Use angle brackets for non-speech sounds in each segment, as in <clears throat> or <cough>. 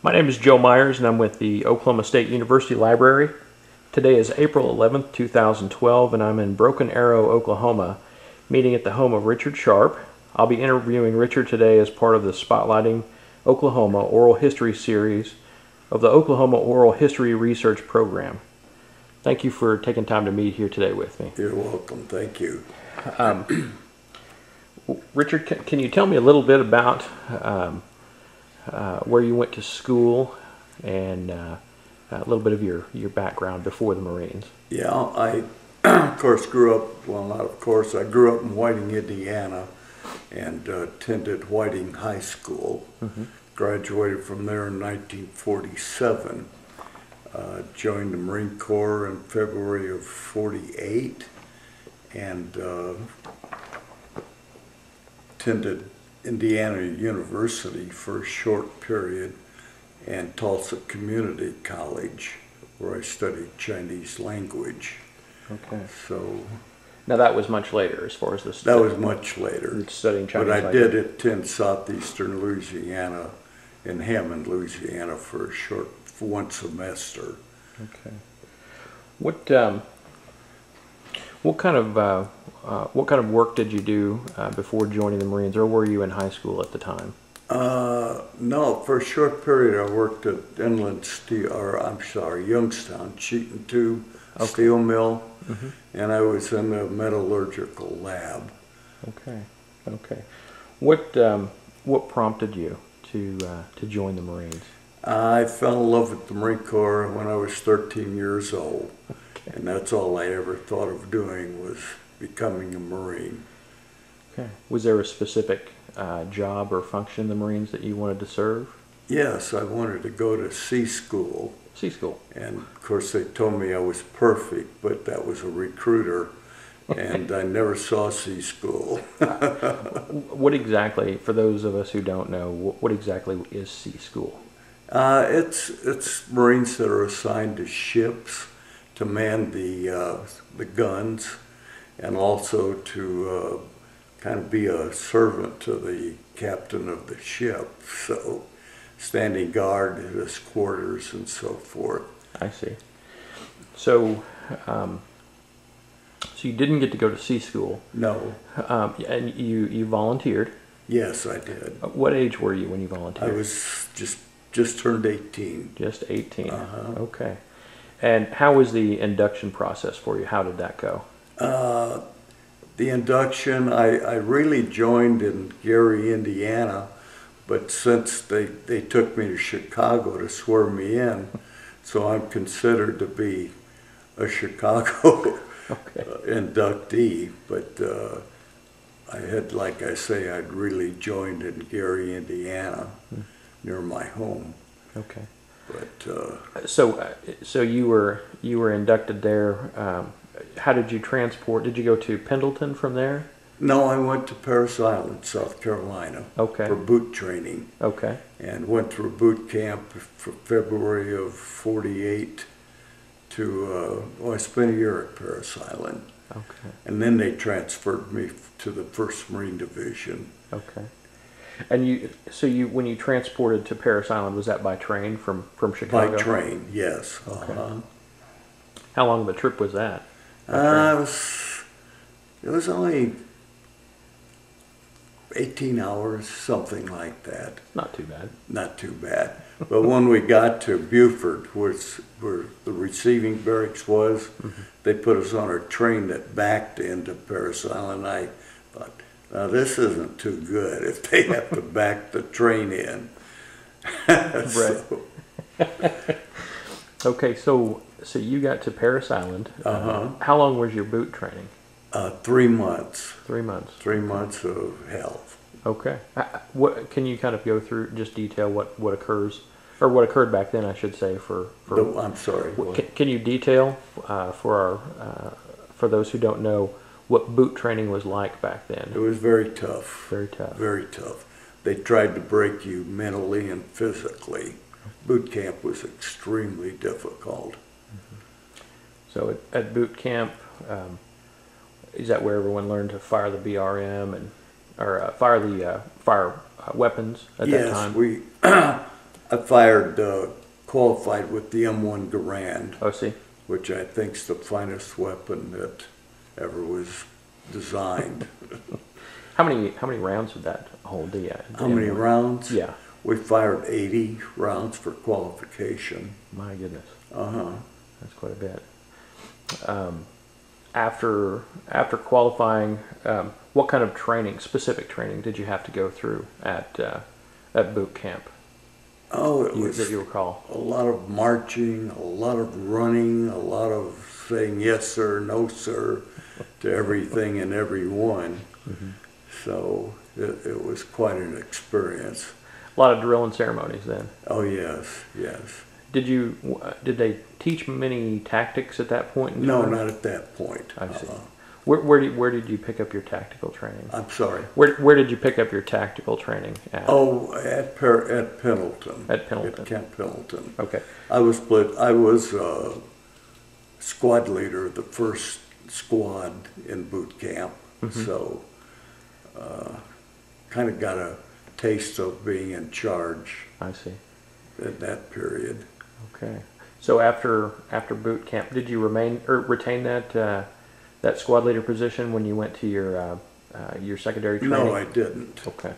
My name is Joe Myers, and I'm with the Oklahoma State University Library. Today is April 11th, 2012, and I'm in Broken Arrow, Oklahoma, meeting at the home of Richard Sharp. I'll be interviewing Richard today as part of the Spotlighting Oklahoma Oral History series of the Oklahoma Oral History Research Program. Thank you for taking time to meet here today with me. You're welcome. Thank you. <clears throat> Richard, can, can you tell me a little bit about um, uh, where you went to school and uh, a little bit of your, your background before the Marines? Yeah, I, <clears throat> of course, grew up, well, not of course, I grew up in Whiting, Indiana, and uh, attended Whiting High School. Graduated from there in 1947. Uh, joined the Marine Corps in February of 48 and uh, attended Indiana University for a short period and Tulsa Community College where I studied Chinese language. Okay. So Now that was much later, as far as the that was much later. studying Chinese. But I language. did attend Southeastern Louisiana in Hammond, Louisiana for a short, for one semester. Okay. What um, what kind of uh, uh, what kind of work did you do uh, before joining the Marines, or were you in high school at the time? Uh, no, for a short period I worked at Inland Steel, or I'm sorry, Youngstown Sheet and Tube Steel Mill, Mhm. and I was in the metallurgical lab. Okay. Okay. What um, what prompted you to uh, to join the Marines? I fell in love with the Marine Corps when I was 13 years old, Okay. And that's all I ever thought of doing was becoming a Marine. Okay. Was there a specific uh, job or function in the Marines that you wanted to serve? Yes, I wanted to go to sea school, Sea school. and of course they told me I was perfect, but that was a recruiter, and I never saw sea school. <laughs> What exactly, for those of us who don't know, what, what exactly is sea school? Uh, it's it's Marines that are assigned to ships to man the uh, the guns, and also to uh, kind of be a servant to the captain of the ship. So, standing guard at his quarters and so forth. I see. So, um, so you didn't get to go to sea school, No, um, and you you volunteered. yes, I did. Uh, What age were you when you volunteered? I was just just turned eighteen. Just 18. Uh-huh. Okay. And how was the induction process for you? How did that go? Uh, the induction, I, I really joined in Gary, Indiana, but since they, they took me to Chicago to swear me in, so I'm considered to be a Chicago <laughs> Okay. inductee. But uh, I had, like I say, I'd really joined in Gary, Indiana, near my home. Okay. But uh, So, uh, so you were you were inducted there. Um, how did you transport? Did you go to Pendleton from there? no, I went to Parris Island, South Carolina, Okay. for boot training. Okay. and went through boot camp for February of 48 to, uh, well, I spent a year at Parris Island. Okay. And then they transferred me to the 1st Marine Division. Okay. And you, so you, when you transported to Parris Island, was that by train from from Chicago? By train, yes. Okay. Uh-huh. How long of a trip was that? Uh, it, was, it was only 18 hours, something like that. Not too bad. Not too bad. But when we got to Beaufort, which where the receiving barracks was, they put us on a train that backed into Parris Island. I thought, now this isn't too good if they have to <laughs> back the train in. <laughs> So, <laughs> Okay, so so you got to Parris Island. Uh-huh. how long was your boot training? uh, three months, Three months. three months of hell. Okay. Uh, What can you kind of go through? Just detail what what occurs or what occurred back then, I should say. For for I'm sorry. can, can you detail uh, for our uh, for those who don't know what boot training was like back then. It was very tough. Very tough. Very tough. They tried to break you mentally and physically. Boot camp was extremely difficult. So at, at boot camp, um, is that where everyone learned to fire the BRM and or uh, fire the uh, fire uh, weapons at that time? yes, we <clears throat> I fired, uh, qualified with the M1 Garand, Oh, see. which I think's the finest weapon that ever was designed. <laughs> How many how many rounds would that hold? The, uh, How many M1? rounds? Yeah. We fired 80 rounds for qualification. My goodness, Uh huh. that's quite a bit. Um, after after qualifying, um, what kind of training, specific training, did you have to go through at uh, at boot camp? Oh, it You, was you recall? a lot of marching, a lot of running, a lot of saying yes sir, no sir to everything and everyone. So it, it was quite an experience. A lot of drill and ceremonies. Then, Oh yes, yes. did you uh, did they teach many tactics at that point? In No, not at that point. I see. Uh-uh. Where where did, where did you pick up your tactical training? I'm sorry. Where where did you pick up your tactical training at? Oh, at per, at Pendleton. At Pendleton. At Camp Pendleton. Okay. I was split. I was uh, squad leader of the first squad in boot camp, Mm-hmm. so uh, kind of got a taste of being in charge I see. at that period. Okay. So after after boot camp, did you remain or retain that uh, that squad leader position when you went to your uh, uh, your secondary training? No, I didn't. Okay.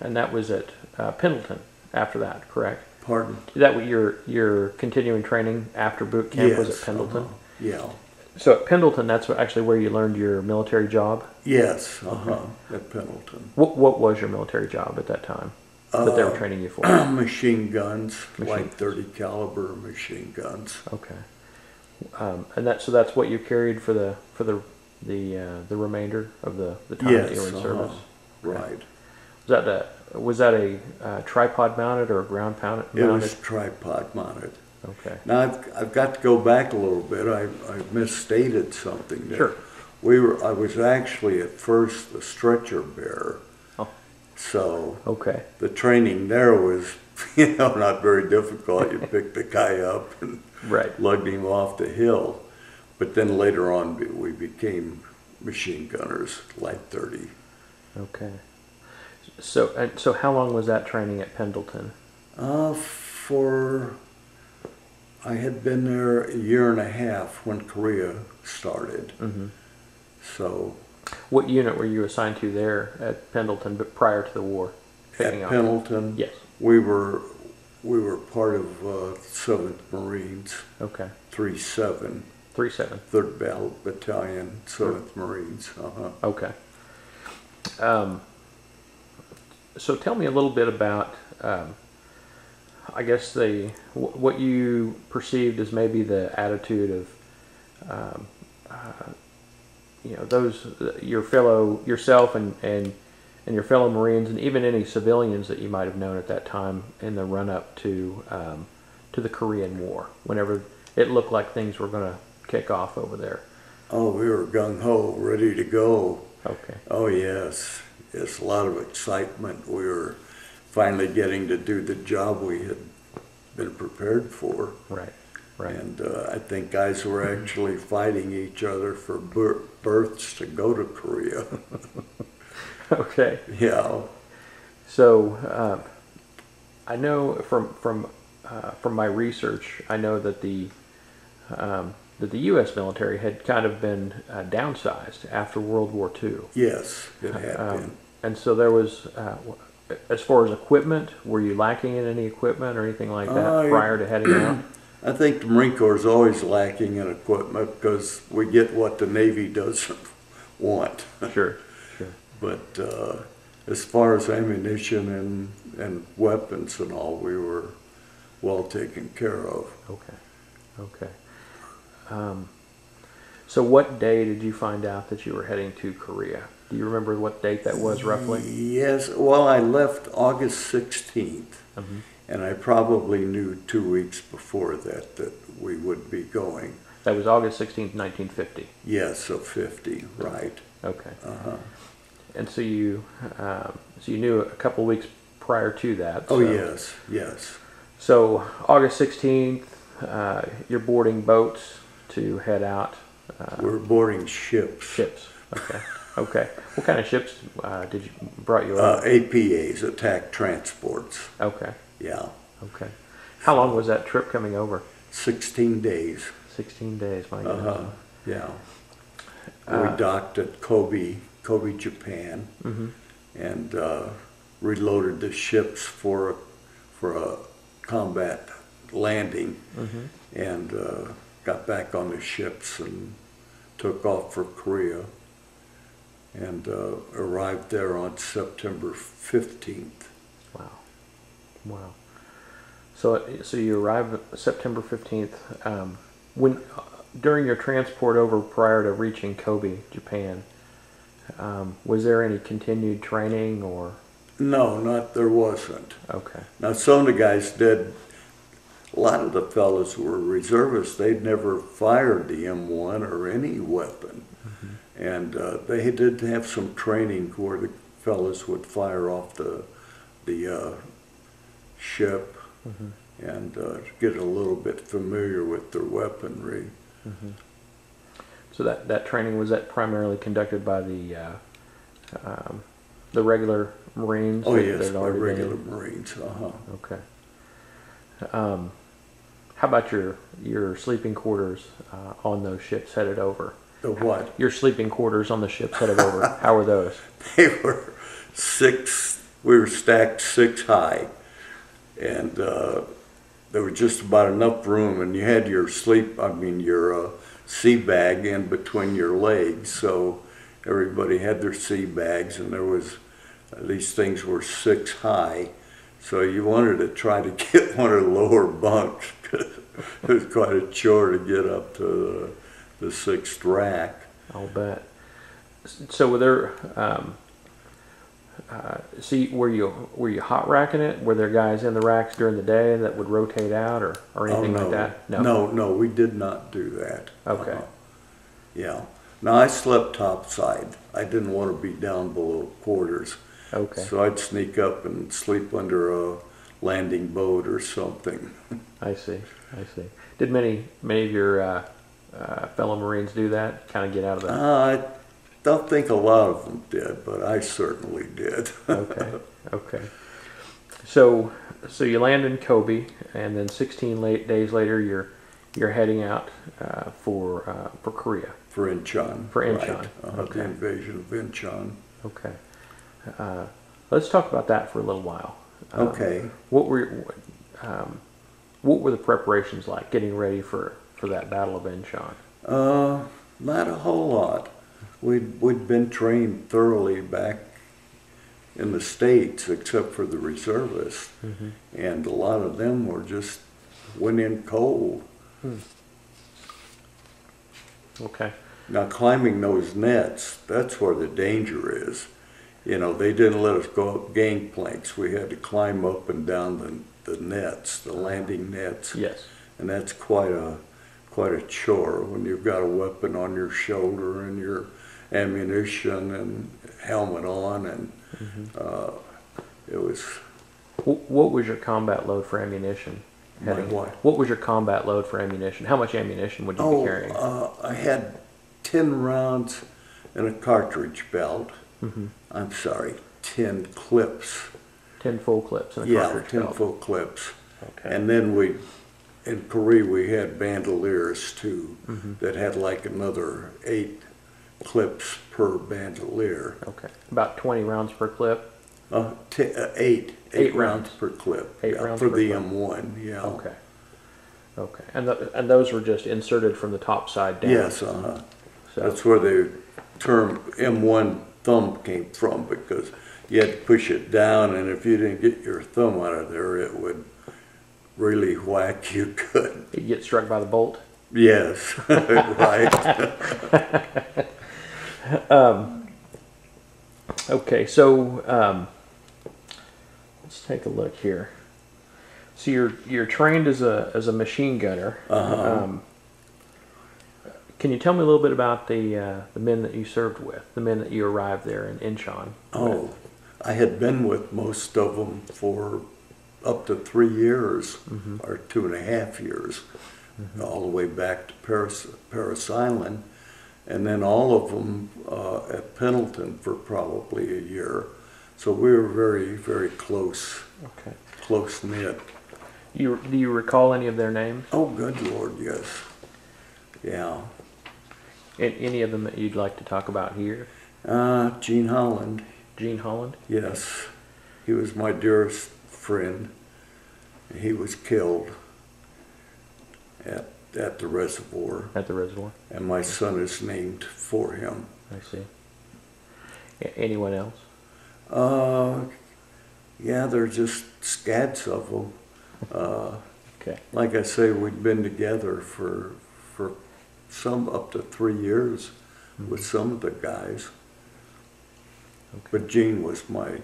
And that was at uh, Pendleton after that, correct? Pardon. That your your continuing training after boot camp was at Pendleton? uh-huh. Yeah. So at Pendleton, that's actually where you learned your military job. Yes. Uh huh. At Pendleton. What what was your military job at that time that they were Uh, training you for? <clears throat> machine guns, Machine like 30 caliber machine guns. Okay. Um, and that so that's what you carried for the for the the uh, the remainder of the, the time that you were in Yes, service. uh-huh. Right. Was that a was that a uh, tripod mounted or a ground mounted? It was tripod mounted. Okay. Now, I've, I've got to go back a little bit. I, I misstated something there. Sure. We were, I was actually at first the stretcher bearer. Oh. So Okay. the training there was, <laughs> you know, not very difficult. You picked the guy up and Right. lugged him off the hill. But then later on, we- became machine gunners, light 30. Okay. So so how long was that training at Pendleton? Uh, for, I had been there a year and a half when Korea started. Mm-hmm. So What unit were you assigned to there at Pendleton, but prior to the war? at? Pendleton, Yes. We were we were part of uh, Seventh Marines, Okay. three seven, Three seven. Third Battle Battalion, Seventh Marines. Uh-huh. Okay. Um, so tell me a little bit about, um, I guess the wh- what you perceived as maybe the attitude of, um, uh, you know, those your fellow yourself and and and your fellow Marines and even any civilians that you might have known at that time in the run up to um, to the Korean War, whenever it looked like things were going to kick off over there. Oh, we were gung ho, ready to go. Okay. Oh yes, it's a lot of excitement. We were finally getting to do the job we had been prepared for. Right. Right. And uh, I think guys were actually fighting each other for bir- berths to go to Korea. <laughs> <laughs> Okay. yeah. So um, I know from from uh, from my research, I know that the um, that the U.S. military had kind of been uh, downsized after World War II, Yes, it had been. um, and so there was. Uh, as far as equipment, were you lacking in any equipment or anything like that Uh, prior to heading out? <clears throat> I think the Marine Corps is always lacking in equipment because we get what the Navy doesn't <laughs> want. Sure. But uh, as far as ammunition and, and weapons and all, we were well taken care of. Okay, okay. Um, so, what day did you find out that you were heading to Korea? Do you remember what date that was roughly? Yes, well, I left August 16th, Mhm. and I probably knew two weeks before that that we would be going. That was August sixteenth, nineteen fifty. Yes, of 50, right. Okay. Uh-huh. And so you, um, so you knew a couple weeks prior to that. Oh, yes, yes. So August sixteenth, uh, you're boarding boats to head out. Uh, We're boarding ships. ships. Okay. Okay. What kind of ships uh, did you brought you Uh. APAs, attack transports. okay. Yeah, Okay. How long was that trip coming over? 16 days. 16 days, my Uh-huh, goodness. yeah. Uh, We docked at Kobe, Kobe, Japan, hmm and uh, reloaded the ships for, for a combat landing, hmm and uh, got back on the ships and took off for Korea, and uh, arrived there on September 15th. Wow. Wow. So, so you arrived September 15th. Um, when, during your transport over prior to reaching Kobe, Japan, um, was there any continued training or? No, not, there wasn't. Okay. Now, some of the guys did, a lot of the fellows who were reservists, they'd never fired the M1 or any weapon. And uh, they did have some training where the fellows would fire off the, the uh, ship Mhm. and uh, get a little bit familiar with their weaponry. So that, that training was that primarily conducted by the uh, um, the regular Marines? Oh, yes, by already been regular? Marines, uh-huh. Okay. Um, how about your your sleeping quarters uh, on those ships headed over? The what? Your sleeping quarters on the ships headed over. How were those? <laughs> They were six, we were stacked six high. And uh, there was just about enough room, and you had your sleep, I mean, your uh, sea bag in between your legs. So everybody had their sea bags, and there was, these things were six high. So you wanted to try to <laughs> get one of the lower bunks. 'cause it was quite a chore to get up to the, the sixth rack. I'll bet. So were there? Um, uh, see, were you were you hot racking it? Were there guys in the racks during the day that would rotate out, or, or anything oh, no. like that? No, no, we did not do that. Okay. Uh-uh. Yeah. Now I slept topside. I didn't want to be down below quarters. Okay. So I'd sneak up and sleep under a landing boat or something. <laughs> I see. I see. Did many many of your uh, uh, fellow Marines do that? Kind of get out of the. Don't think a lot of them did, but I certainly did. Okay. Okay. So so you land in Kobe, and then 16 late days later, you're you're heading out uh, for uh, for Korea. For Incheon. For right. Incheon, Uh, okay. The invasion of Incheon. Okay. Uh, let's talk about that for a little while. Um, Okay. What were um, what were the preparations like getting ready for, for that Battle of Incheon? Uh, not a whole lot. We'd, we'd been trained thoroughly back in the States, except for the reservists. Mm-hmm. And a lot of them were just went in cold. Hmm. Okay. Now, climbing those nets, that's where the danger is. You know, they didn't let us go up gangplanks. We had to climb up and down the, the nets, the uh-huh. landing nets. Yes. and that's quite a quite a chore when you've got a weapon on your shoulder and your ammunition and helmet on and uh, it was What was your combat load for ammunition? My what? What was your combat load for ammunition? How much ammunition would you be oh carrying? uh, I had 10 rounds in a cartridge belt hmm I'm sorry 10 clips Ten full clips in a yeah cartridge 10 belt. full clips Okay. and then we in Korea we had bandoliers too Mhm. that had like another eight clips per bandolier Okay. About 20 rounds per clip. Uh, t- uh, eight, Eight eight rounds rounds. per clip. Eight yeah, rounds for the clip. M1. Yeah. Okay. Okay. And the, and those were just inserted from the top side down. Yes, uh-huh. So That's where the term M1 thumb came from because you had to push it down, and if you didn't get your thumb out of there, it would really whack you <laughs> good. you get struck by the bolt. Yes, <laughs> right. <laughs> Okay, so um, let's take a look here. So you're you're trained as a as a machine gunner. Uh-huh. Um, can you tell me a little bit about the uh, the men that you served with, the men that you arrived there in Incheon? Oh, with? I had been with most of them for up to three years Mhm. or two and a half years, all the way back to Parris, Parris Island, and then all of them uh, at Pendleton for probably a year. So we were very, very close, Okay. close knit. You do you recall any of their names? Oh, good Lord, yes. Yeah. A- Any of them that you'd like to talk about here? Uh, Gene Holland, Gene Holland. yes. He was my dearest friend. He was killed at, at the reservoir, at the reservoir. and my son is named for him. I see. A- anyone else? Uh, yeah, there's just scads of them. <laughs> Uh, Okay. like I say, we'd been together for for some up to three years with some of the guys. Okay. But Gene was my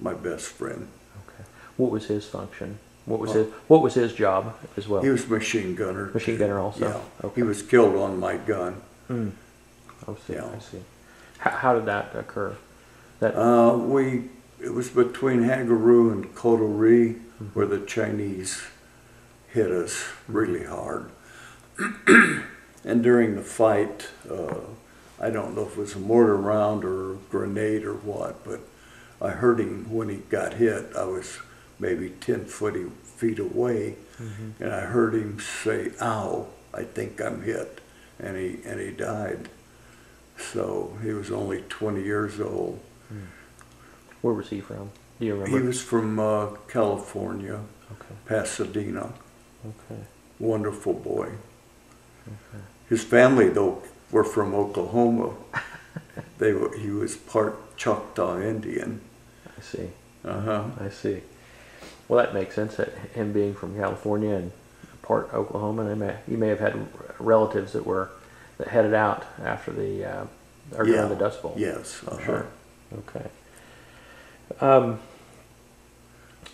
my best friend. Okay. What was his function? What was Oh. his What was his job as well? He was machine gunner. Machine gunner also? Yeah. Okay. He was killed on my gun. Hmm. I see. Yeah. I see. How, how did that occur? That Uh, we it was between Hagaru and Kotori Mm-hmm. where the Chinese hit us really hard. <clears throat> and during the fight, uh, I don't know if it was a mortar round or a grenade or what, but I heard him when he got hit. I was maybe 10 foot, feet away, Mm-hmm. and I heard him say, ow, I think I'm hit. And he, and he died. So he was only 20 years old. where was he from? Do you He was from uh, California, okay. Pasadena. Okay. Wonderful boy. Okay. His family, though, were from Oklahoma. <laughs> they were, he was part Choctaw Indian. I see. Uh huh. I see. Well, that makes sense. That him being from California and part Oklahoma, and may he may have had relatives that were that headed out after the uh, or during the Dust Bowl. Yes. Uh-huh. Sure. Okay. Um,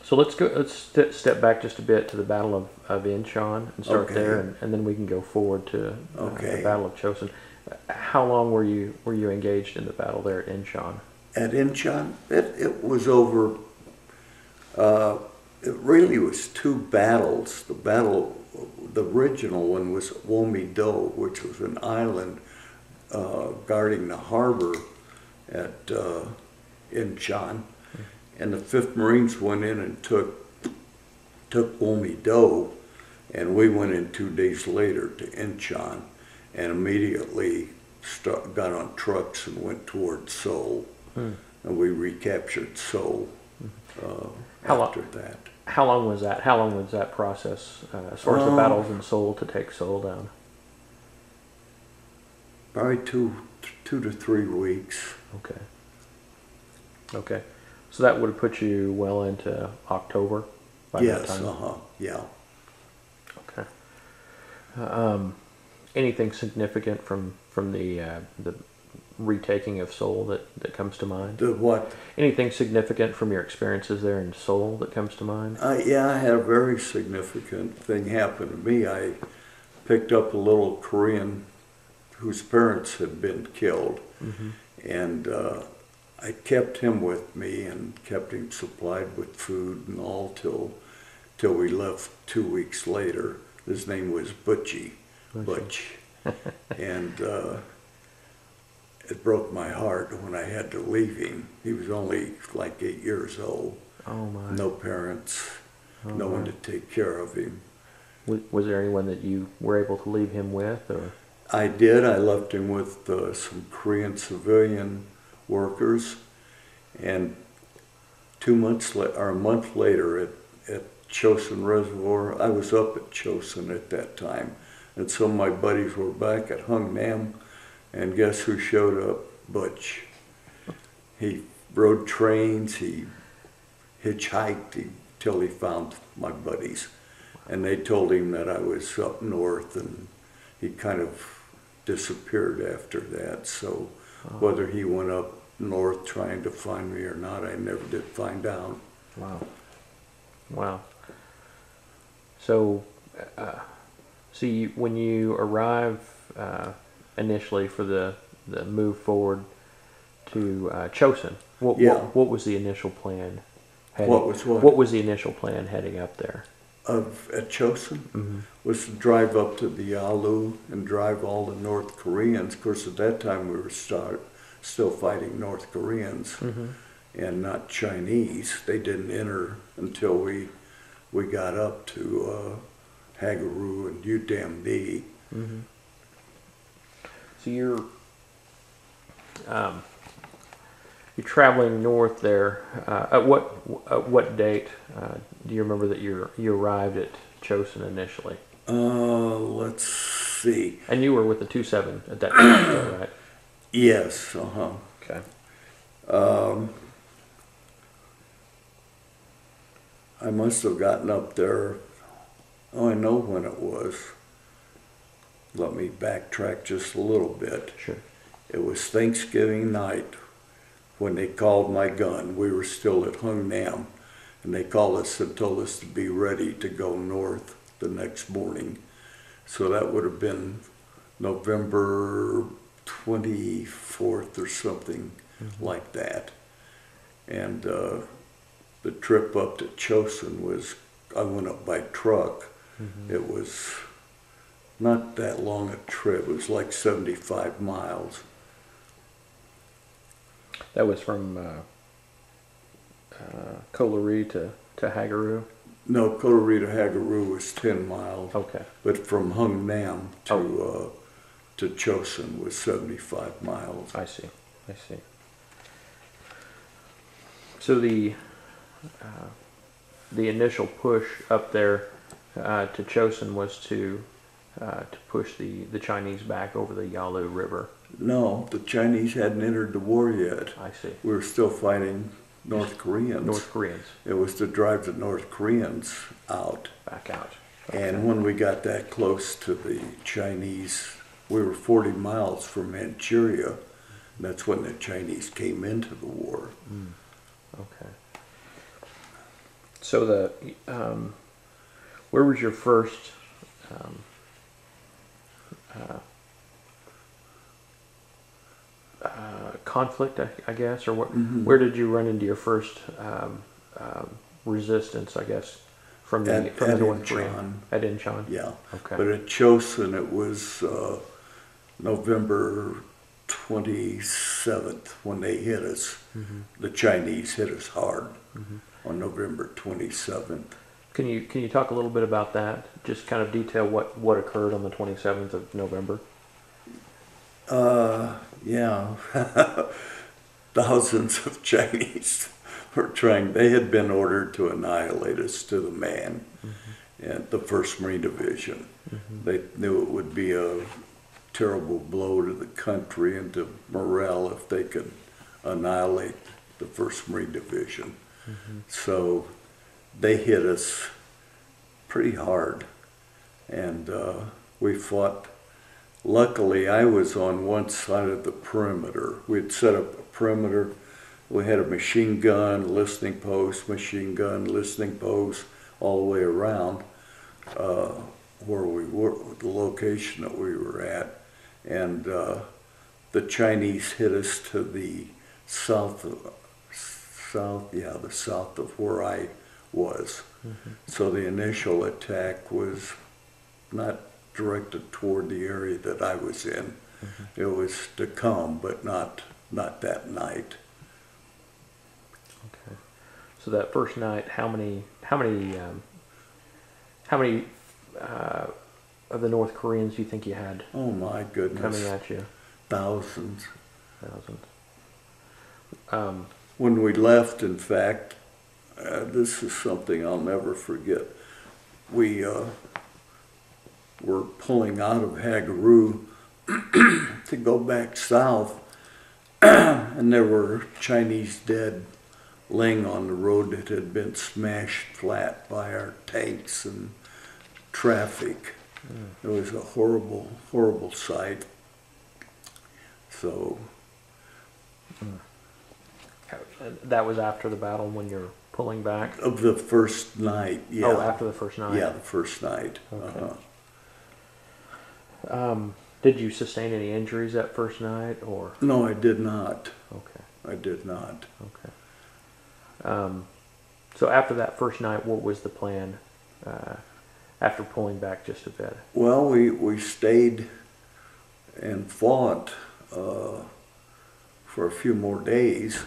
so let's go. Let's st- step back just a bit to the Battle of, of Inchon and start Okay. there, and, and then we can go forward to uh, the Battle of Chosin. How long were you were you engaged in the battle there at Inchon? At Inchon, it, it was over. Uh, it really was two battles. The battle, the original one was Wolmido, which was an island uh, guarding the harbor at uh, Inchon, and the Fifth Marines went in and took took Wolmido, and we went in two days later to Inchon, and immediately start, got on trucks and went toward Seoul Hmm. and we recaptured Seoul uh, How lo- after that. How long was that? How long was that process uh, as far as the Um, battles in Seoul to take Seoul down? Probably two, two to three weeks. Okay. Okay. So that would have put you well into October by yes, that time. uh huh, yeah. Okay. Um, anything significant from from the uh, the retaking of Seoul that, that comes to mind? The what? Anything significant from your experiences there in Seoul that comes to mind? Uh, yeah, I had a very significant thing happen to me. I picked up a little Korean whose parents had been killed, Mm-hmm. and uh, I kept him with me and kept him supplied with food and all till till we left two weeks later. His name was Butchie, Butch, <laughs> and uh, it broke my heart when I had to leave him. He was only like eight years old, Oh my. no parents, Oh, no one to take care of him. Was, there anyone that you were able to leave him with, or? I did. I left him with uh, some Korean civilian workers, and two months la- or a month later at at Chosin Reservoir, I was up at Chosin at that time, and some of my buddies were back at Hung Nam, and guess who showed up? Butch. He rode trains. He hitchhiked he, till he found my buddies, and they told him that I was up north and he kind of disappeared after that. So whether he went up north trying to find me or not, I never did find out. Wow. Wow. So, uh, see, when you arrive uh, initially for the, the move forward to uh, Chosin, what, Yeah. what what was the initial plan? Heading, What was what? What was the initial plan heading up there? Of at Chosin Mm-hmm. was to drive up to the Yalu and drive all the North Koreans. Of course, at that time we were start, still fighting North Koreans, Mm-hmm. and not Chinese. They didn't enter until we we got up to uh, Hagaru and Yudam-ni. Mm-hmm. So you're um, you're traveling north there. Uh, at what at what date uh, do you remember that you you arrived at Chosin initially? Uh, let's see. And you were with the two seven at that time, <clears throat> right? Yes, uh huh. Okay. Um, I must have gotten up there. Oh, I know when it was. Let me backtrack just a little bit. Sure. It was Thanksgiving night when they called my gun. We were still at Hung Nam, and they called us and told us to be ready to go north the next morning. So that would have been November 24th or something like that. And uh, the trip up to Chosin was, I went up by truck. It was not that long a trip. It was like 75 miles. That was from uh, uh, to to Hagaru. No, to Hagaru was 10 miles, Okay. but from Hung Nam to uh, to Chosin was 75 miles. I see. I see. So the uh, the initial push up there uh, to Chosin was to uh, to push the, the Chinese back over the Yalu River. No, the Chinese hadn't entered the war yet. I see. We were still fighting North Koreans. North Koreans It was to drive the North Koreans out. back out. And when we got that close to the Chinese, we were 40 miles from Manchuria. That's when the Chinese came into the war. Okay. So the um, where was your first um, uh, uh, conflict? I, I guess, or what, Mhm. where did you run into your first um, um, resistance? I guess from the At- from the North Incheon. at Incheon. Yeah. Okay. But at Chosin, it was uh, November 27th when they hit us. Mhm. The Chinese hit us hard Mhm. on November 27th. Can you can you talk a little bit about that? Just kind of detail what what occurred on the twenty seventh of November. Uh, yeah. <laughs> Thousands of Chinese <laughs> were trying, they had been ordered to annihilate us to the man mm-hmm. at the 1st Marine Division. Mm-hmm. They knew it would be a terrible blow to the country and to morale if they could annihilate the 1st Marine Division. Mm-hmm. So they hit us pretty hard. And uh, we fought Luckily, I was on one side of the perimeter. We had set up a perimeter. We had a machine gun, listening post, machine gun, listening post, all the way around uh, where we were, the location that we were at. And uh, the Chinese hit us to the south, of, south, yeah, the south of where I was. So the initial attack was not directed toward the area that I was in. It was to come, but not not that night. Okay. So that first night, how many how many um, how many uh, of the North Koreans do you think you had Oh my goodness, coming at you? thousands. Thousand. Um, When we left, in fact, uh, this is something I'll never forget. We uh, were pulling out of Hagaru <clears throat> to go back south, <clears throat> and there were Chinese dead laying on the road that had been smashed flat by our tanks and traffic. It was a horrible, horrible sight. So and that was after the battle when you're pulling back. of the first night, yeah. Oh, after the first night. Yeah, the first night. Okay. Uh-huh. Um, did you sustain any injuries that first night, or No, I did not. okay, I did not. okay. Um, so after that first night, what was the plan? Uh, after pulling back just a bit. Well, we, we stayed and fought uh, for a few more days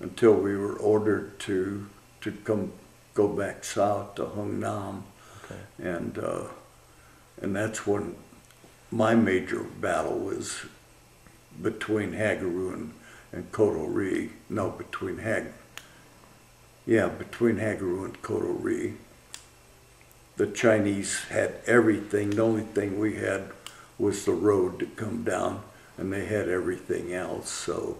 until we were ordered to to come go back south to Hung Nam, Okay. and uh, and that's when my major battle was between Hagaru and, and Kotori. No, between Hag. Yeah, between Hagaru and Kotori. The Chinese had everything. The only thing we had was the road to come down, and they had everything else. So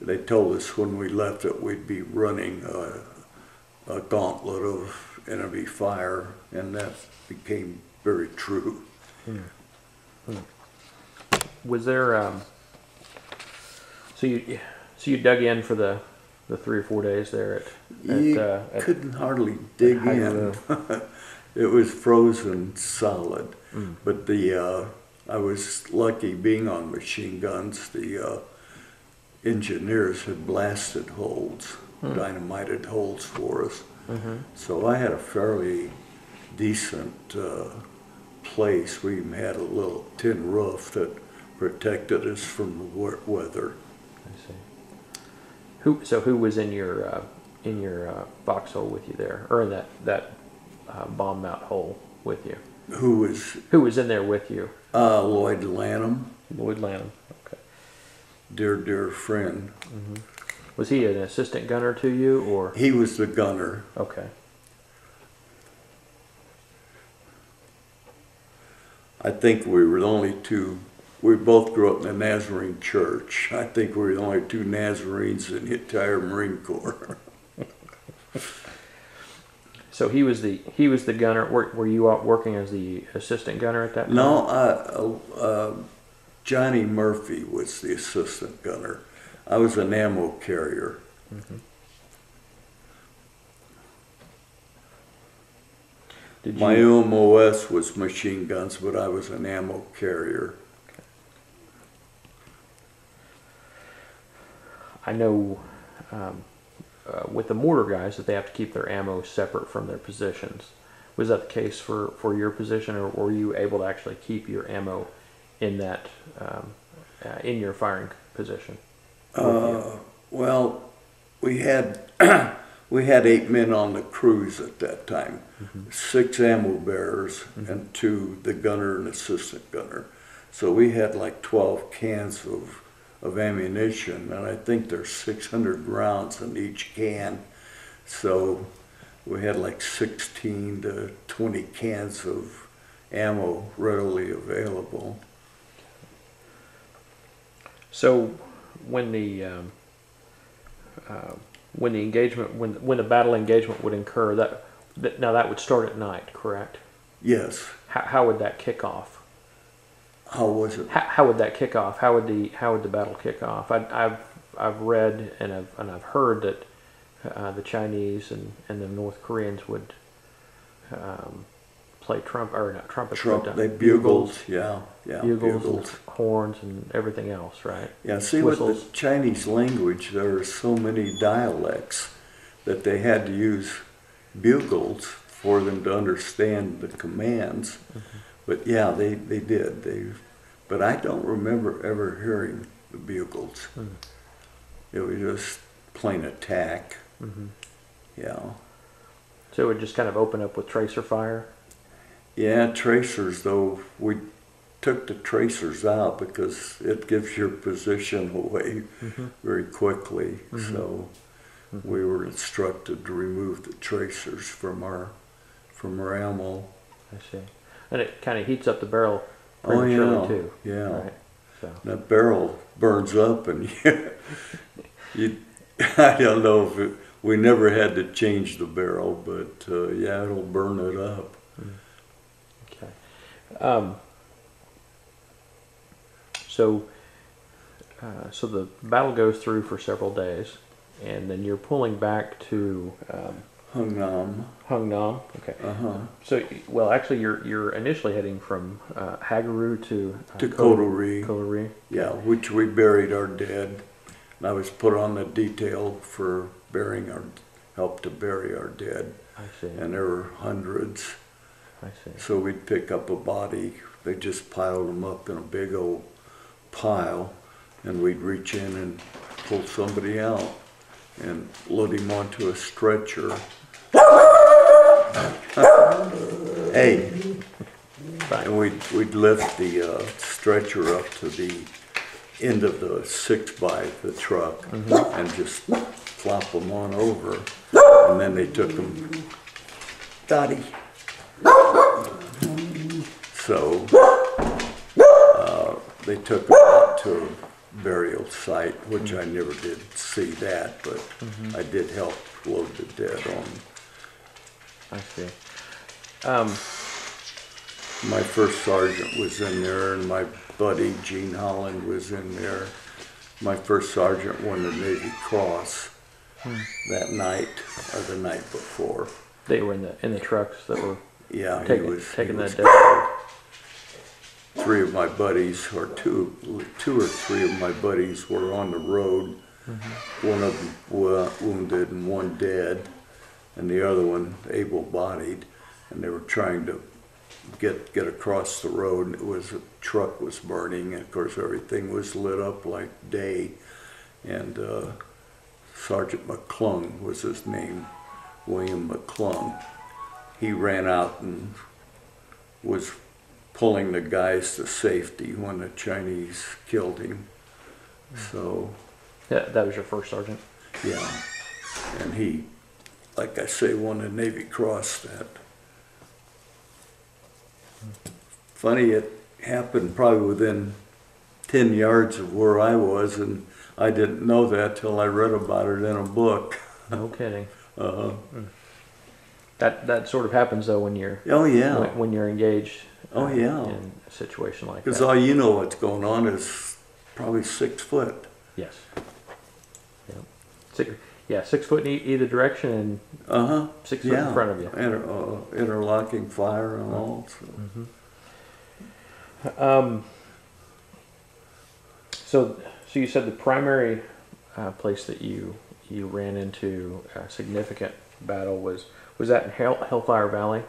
they told us when we left that we'd be running a, a gauntlet of enemy fire, and that became very true. Was there um, so you so you dug in for the the three or four days there at, at, You uh, at couldn't hardly dig in. <laughs> It was frozen solid. Mm. But the uh, I was lucky being on machine guns. The uh, engineers had blasted holes, Hmm. dynamited holes for us. Mm-hmm. So I had a fairly decent uh, place. We even had a little tin roof that protected us from the we- weather. I see. Who so who was in your uh, in your uh, foxhole with you there, or in that that uh, bomb mount hole with you? Who was Who was in there with you? uh, Lloyd Lanham, Lloyd Lanham. Okay. dear dear friend. Was he an assistant gunner to you, or He was the gunner. okay? I think we were the only two. We both grew up in the Nazarene church. I think we were the only two Nazarenes in the entire Marine Corps. <laughs> So he was the he was the gunner. Were, were you out working as the assistant gunner at that time? no, uh, uh, Johnny Murphy was the assistant gunner. I was an ammo carrier. Did you? MOS was machine guns, but I was an ammo carrier. I know um, uh, with the mortar guys that they have to keep their ammo separate from their positions. Was that the case for, for your position, or were you able to actually keep your ammo in that um, uh, in your firing position? Uh, well, we had <clears throat> we had eight men on the crews at that time, six ammo bearers and two the gunner and assistant gunner. So we had like twelve cans of of ammunition, and I think there's six hundred rounds in each can. So we had like sixteen to twenty cans of ammo readily available. So when the um, uh, when the engagement when when the battle engagement would incur that, that now that would start at night, correct? Yes. How, how would that kick off? How was it? How, how would that kick off? How would the how would the battle kick off? I, I've I've read and I've and I've heard that uh, the Chinese and, and the North Koreans would um, play trump or not trumpets, Trump, they bugled, yeah, yeah, bugles, bugled. and horns, and everything else, right? Yeah, see with the Chinese language, there are so many dialects that they had to use bugles for them to understand the commands. Mm-hmm. But yeah, they, they did. They, but I don't remember ever hearing the bugles. Mm. It was just plain attack. hmm Yeah. So it would just kind of open up with tracer fire. Yeah, tracers though, we took the tracers out because it gives your position away Mm-hmm. very quickly. Mhm. So we were instructed to remove the tracers from our from our ammo. I see, and it kind of heats up the barrel Oh prematurely yeah, too. yeah. Right. So That barrel burns up, and <laughs> you, you I don't know if it, we never had to change the barrel, but uh, yeah, it'll burn it up. okay. Um, so uh, so the battle goes through for several days, and then you're pulling back to um, Hung Nam. Hung Nam. Okay. Uh huh. So well, actually, you're you're initially heading from uh, Hagaru to uh, To Ko- Kotori. Kotori. Yeah, which we buried our dead. And I was put on the detail for burying our, help to bury our dead. I see. And there were hundreds. I see. So we'd pick up a body. They just piled them up in a big old pile. And we'd reach in and pull somebody out and load him onto a stretcher. Hey, and we'd, we'd lift the uh, stretcher up to the end of the six by the truck and just flop them on over. And then they took them, Dottie. So, they took them out to a burial site, which I never did see that, but I did help load the dead on I see. Um, My first sergeant was in there, and my buddy Gene Holland was in there. My first sergeant won the Navy Cross that night or the night before. they were in the in the trucks that were Yeah, he taking was. he taking was- that death. Three of my buddies, or two, two or three of my buddies, were on the road. One of them wa- wounded and one dead, and the other one able-bodied. And they were trying to get get across the road, and it was a truck was burning. And of course, everything was lit up like day. And uh, Sergeant McClung was his name, William McClung. He ran out and was pulling the guys to safety when the Chinese killed him. So, That, that was your first sergeant. yeah. And he, like I say, won the Navy Cross that. Funny, it happened probably within 10 yards of where I was, and I didn't know that till I read about it in a book. No kidding. Uh-huh. That that sort of happens though when you're oh, yeah. when, when you're engaged. Oh, uh, yeah. In a situation like that. Because all you know what's going on is probably six foot. yes. Yep. Six, yeah, six foot in e- either direction and Uh huh. six foot Yeah. in front of you. Inter, uh, interlocking fire and all. So. Um, so, so you said the primary uh, place that you you ran into a significant battle was was that in Hell, Hellfire Valley?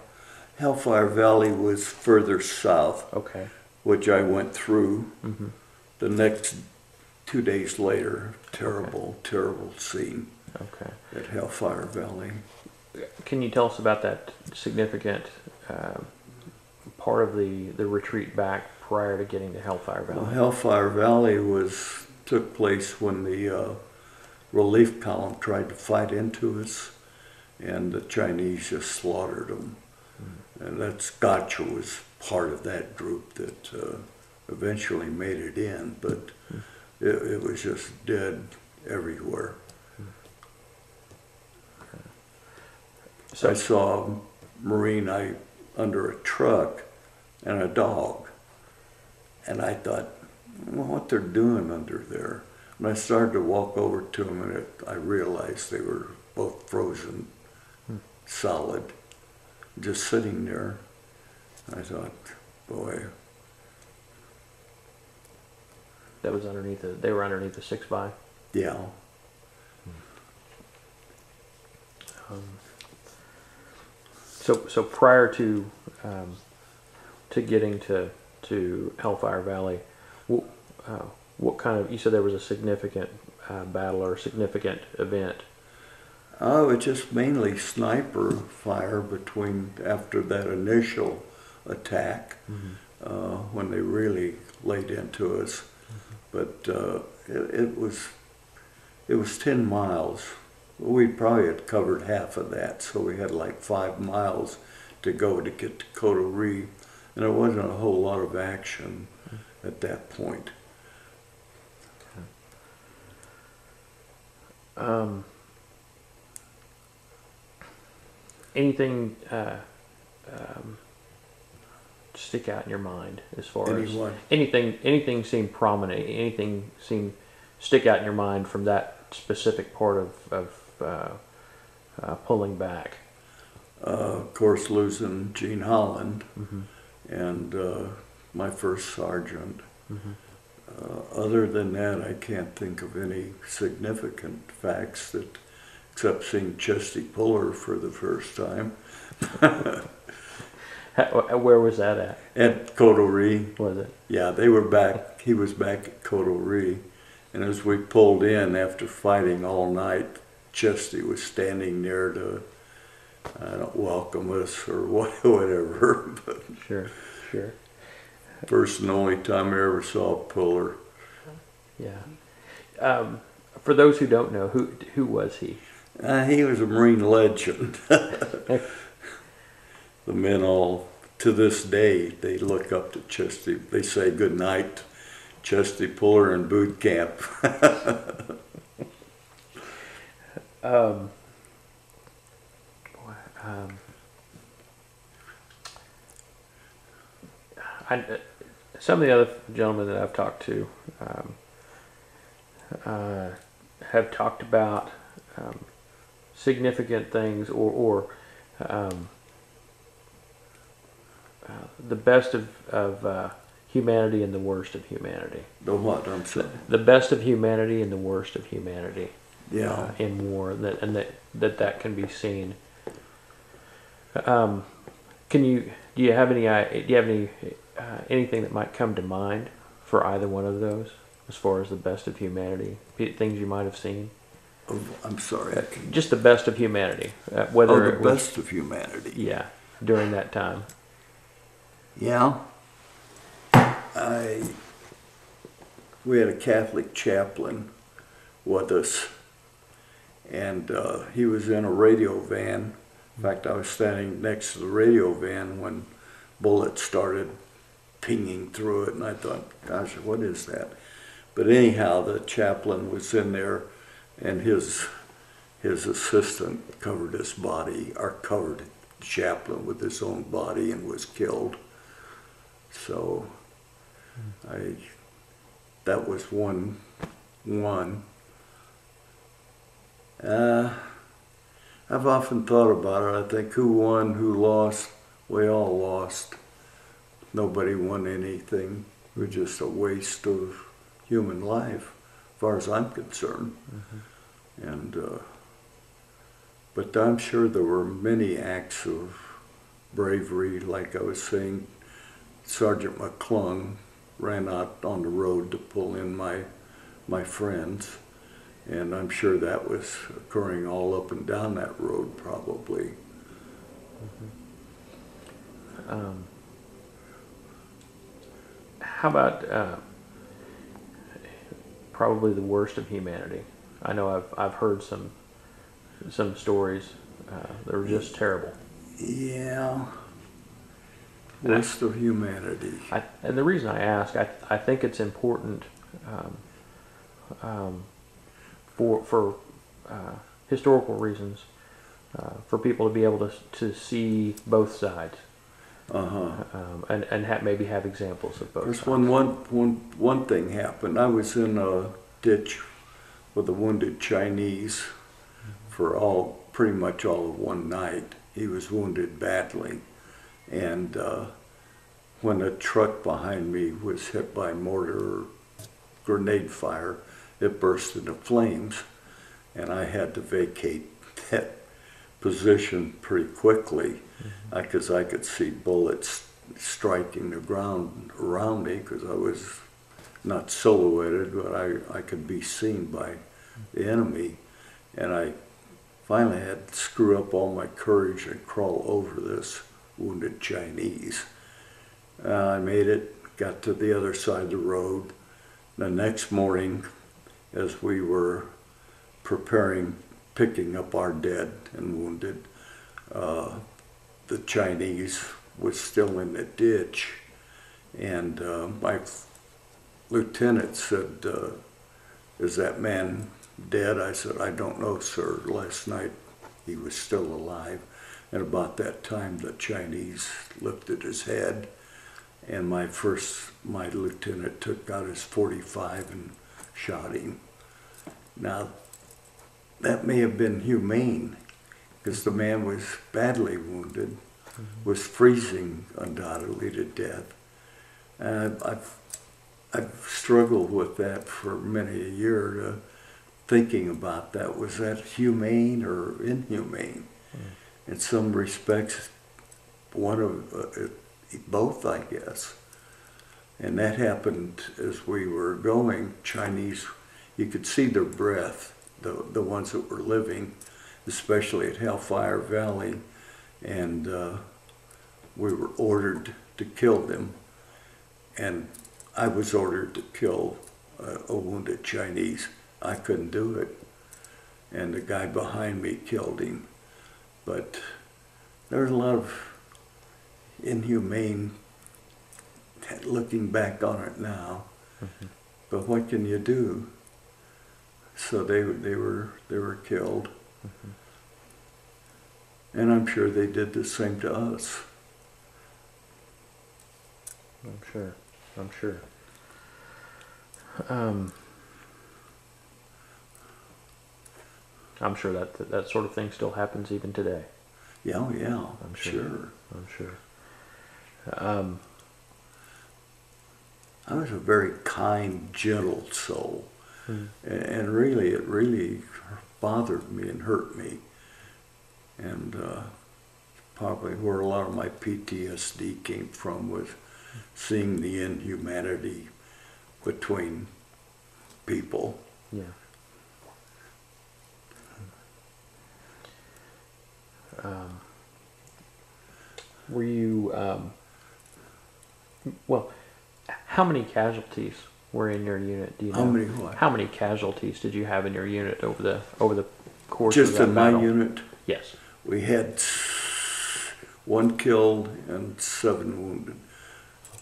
Hellfire Valley was further south, Okay. which I went through. hmm The next two days later, terrible, terrible scene Okay. at Hellfire Valley. Can you tell us about that significant uh, part of the the retreat back prior to getting to Hellfire Well, Valley? Hellfire Valley was took place when the uh, relief column tried to fight into us, and the Chinese just slaughtered them. And that Scotcher was part of that group that uh, eventually made it in, but it, it was just dead everywhere. So, I saw a Marine I under a truck and a dog. And I thought, well, what they're doing under there. And I started to walk over to them and it, I realized they were both frozen solid, just sitting there. I thought, boy, that was underneath the they were underneath the six by. yeah. Um, so so prior to um, to getting to to Hellfire Valley, what, uh, what kind of you said there was a significant uh, battle or significant event? Oh, it's just mainly sniper fire between after that initial attack uh, when they really laid into us. But uh, it, it was it was ten miles. We probably had covered half of that, so we had like five miles to go to get to Koto-ri, and there wasn't a whole lot of action at that point. Um, anything uh, um, stick out in your mind as far as anything anything seem prominent anything seem stick out in your mind from that specific part of, of uh, uh, pulling back Uh, of course, losing Gene Holland. mm-hmm. and uh, my first sergeant. Mhm. Uh, other than that, I can't think of any significant facts that, except seeing Chesty Puller for the first time <laughs> where was that at at Koto-ri. was it Yeah, they were back. He was back at Koto-ri, And as we pulled in after fighting all night, Chesty was standing there to I don't welcome us or <laughs> what, whatever. But Sure, sure. first and only time I ever saw puller. Yeah. Um, for those who don't know, who who was he? Uh, he was a Marine legend. <laughs> <laughs> the men all, to this day, they look up to Chesty. They say good night, Chesty Puller in boot camp. <laughs> Um, um, I, some of the other gentlemen that I've talked to um, uh, have talked about um, significant things or, or um, uh, the best of, of uh, humanity and the worst of humanity. the what? I'm sorry. The best of humanity and the worst of humanity Yeah. uh, in war, and that and that, that that can be seen. Um, can you do you have any i- do you have any uh, anything that might come to mind for either one of those as far as the best of humanity things you might have seen? Of- I'm sorry. I can- Just the best of humanity, uh, Oh, the was best of humanity. yeah during that time. Yeah. I we had a Catholic chaplain with us, and uh, he was in a radio van. In fact, I was standing next to the radio van when bullets started pinging through it, and I thought, "Gosh, what is that?" But anyhow, the chaplain was in there, and his his assistant covered his body, or covered chaplain with his own body, and was killed. So, I that was one one. Uh, I've often thought about it. I think who won, who lost. We all lost. Nobody won anything. It was just a waste of human life, as far as I'm concerned. And uh, but I'm sure there were many acts of bravery, like I was saying. Sergeant McClung ran out on the road to pull in my my friends, and I'm sure that was occurring all up and down that road, probably. Um, how about uh, probably the worst of humanity? I know I've I've heard some some stories uh, that were just terrible. Yeah. Waste of humanity. I, and the reason I ask, I, I think it's important um, um, for for uh, historical reasons uh, for people to be able to to see both sides Uh huh. um, and and ha- maybe have examples of both. There's sides. one, one, one, one thing happened. I was in a ditch with a wounded Chinese for all, pretty much all of one night. He was wounded badly. And uh, when a truck behind me was hit by mortar or grenade fire, it burst into flames. And I had to vacate <laughs> that position pretty quickly because I could see bullets striking the ground around me because I was not silhouetted, but I, I could be seen by the enemy. And I finally had to screw up all my courage and crawl over this wounded Chinese. Uh, I made it, got to the other side of the road. The next morning, as we were preparing, picking up our dead and wounded, uh, the Chinese was still in the ditch, and uh, my lieutenant said, uh, "Is that man dead?" I said, "I don't know, sir. Last night he was still alive." And about that time, the Chinese lifted his head, and my first, my lieutenant took out his 45 and shot him. Now, that may have been humane, because the man was badly wounded, was freezing undoubtedly to death. And I've, I've struggled with that for many a year, uh, thinking about that. Was that humane or inhumane? In some respects, one of uh, both, I guess. And that happened as we were going. Chinese you could see their breath, the, the ones that were living, especially at Hellfire Valley. And uh, we were ordered to kill them. And I was ordered to kill a, a wounded Chinese. I couldn't do it. And the guy behind me killed him. But there's a lot of inhumane looking back on it now. Mm-hmm. But what can you do? So they they were they were killed, mm-hmm. and I'm sure they did the same to us. I'm sure. I'm sure. Um, I'm sure that that sort of thing still happens even today. Yeah, oh, yeah, I'm sure. sure. I'm sure. Um, I was a very kind, gentle soul, Hmm. and, and really, it really bothered me and hurt me, and uh, probably where a lot of my PTSD came from was seeing the inhumanity between people. yeah. Um, were you um, well? How many casualties were in your unit? Do you know? How many what? How many casualties did you have in your unit over the over the course Just of that in my unit, Yes. we had one killed and seven wounded.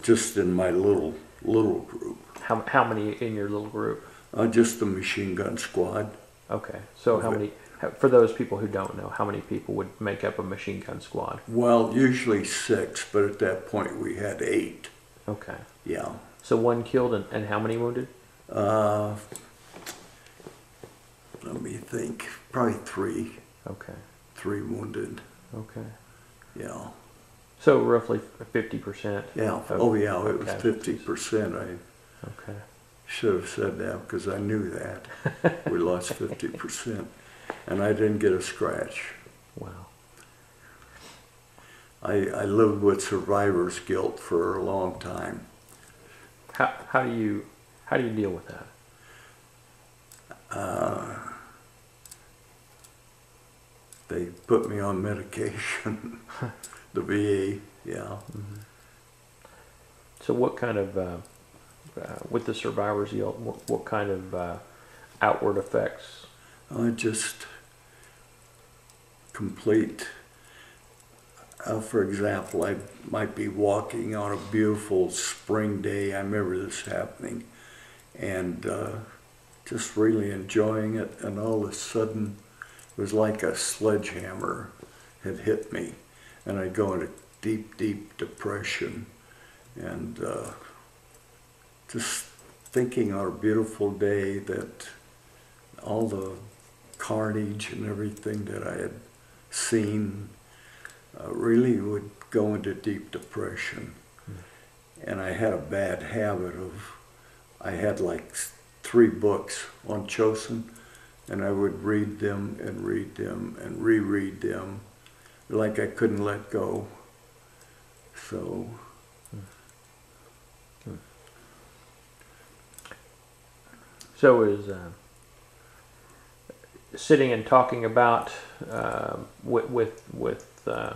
Just in my little little group, How how many in your little group? uh, just the machine gun squad. Okay. So how many? For those people who don't know, how many people would make up a machine gun squad? Well, usually six, but at that point we had eight. Okay. Yeah. So one killed and, and how many wounded? Uh, let me think. Probably three. Okay. Three wounded. Okay. Yeah. So roughly fifty percent. Yeah. Oh, yeah. It was fifty percent. I Okay. should have said that because I knew that we lost fifty percent, and I didn't get a scratch. Wow. I I lived with survivor's guilt for a long time. How how do you how do you deal with that? Uh, they put me on medication. <laughs> the VA. Yeah. So what kind of uh, uh, with the survivor's? What, what kind of uh, outward effects? Uh, just complete. Uh, for example, I might be walking on a beautiful spring day. I remember this happening, and uh, just really enjoying it. And all of a sudden, it was like a sledgehammer had hit me, and I'd go into deep, deep depression, and uh, just thinking a beautiful day that all the carnage and everything that I had seen uh, really would go into deep depression. And I had a bad habit of, I had like three books on Chosin, and I would read them and read them and reread them, like I couldn't let go. So, So is uh, sitting and talking about uh, with with with uh,